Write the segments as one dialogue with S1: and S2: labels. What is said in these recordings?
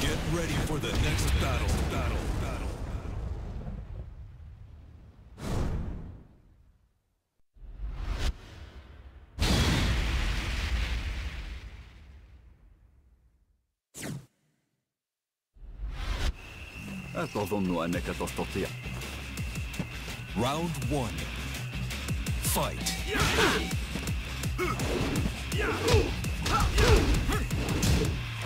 S1: Get ready for the next battle. Battle. Battle.
S2: أتظن أنك تستطيع
S1: Round one. Fight.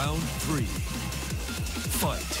S1: Round three. Fight.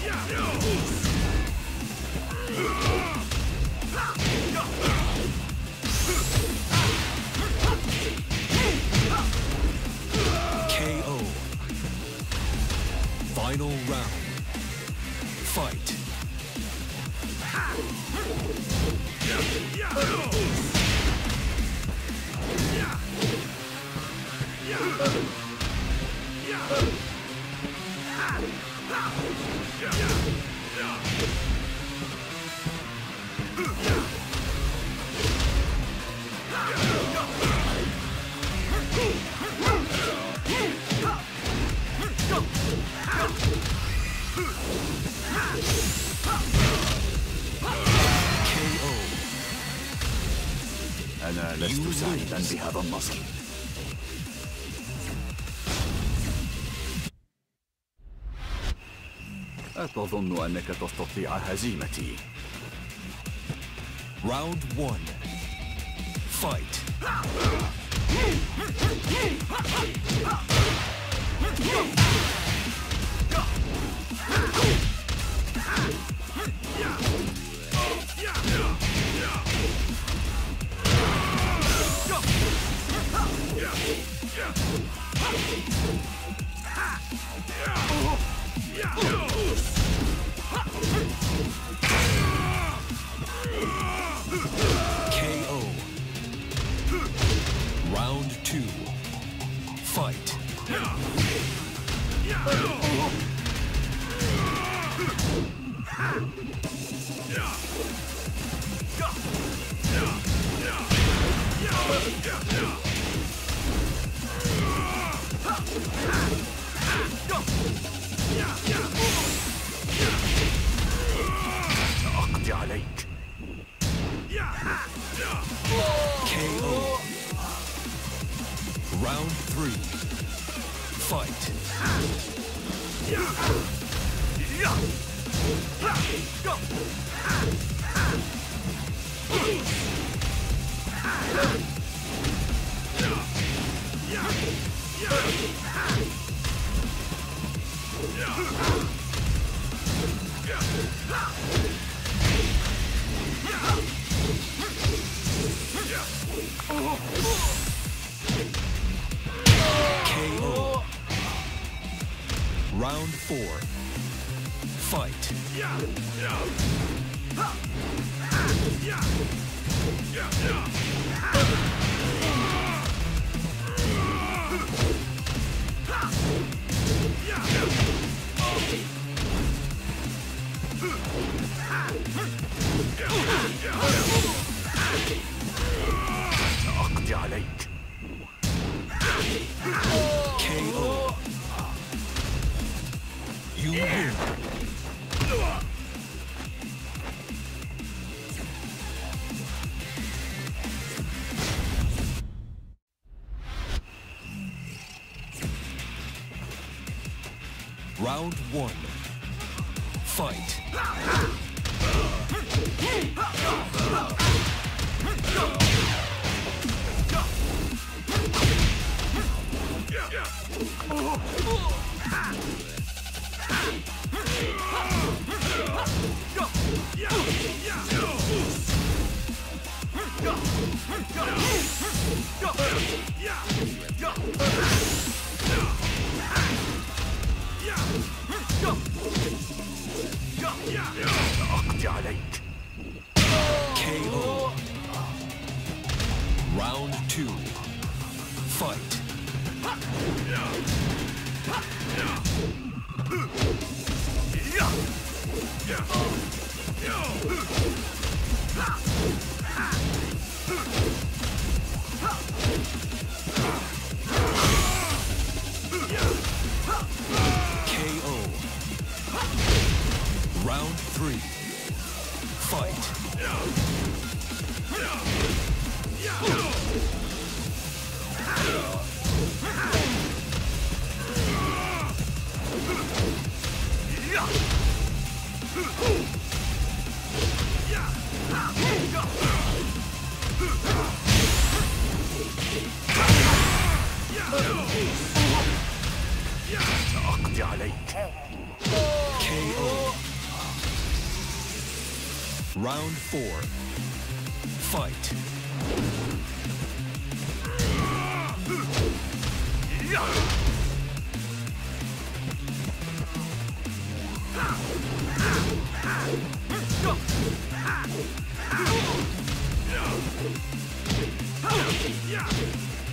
S1: KO.
S2: أنا لست سعيدا بهذا النصر أتظن أنك تستطيع هزيمتي
S1: Round one. Fight. Round two. Fight.
S2: أقضي عليك
S1: KO. Round three. Fight. Round four Fight.
S2: سأقضي عليك
S1: KO. You win. One. Fight. Go! Go! Go!
S2: سأقضي عليك
S1: KO. Round four. Fight. KO.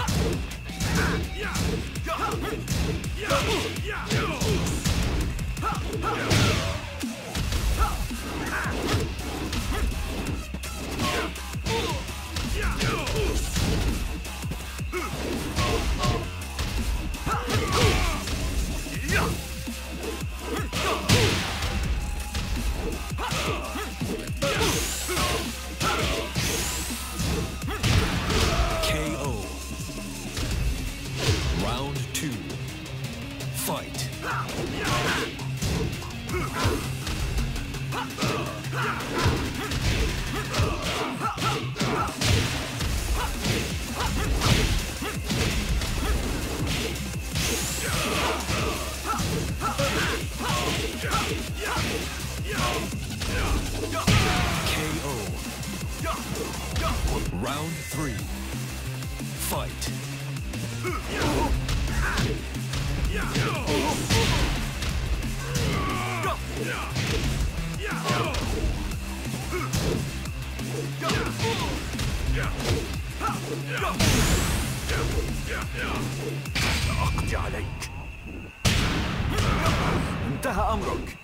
S1: KO. Round three. Fight.
S2: سأقضي عليك انتهى أمرك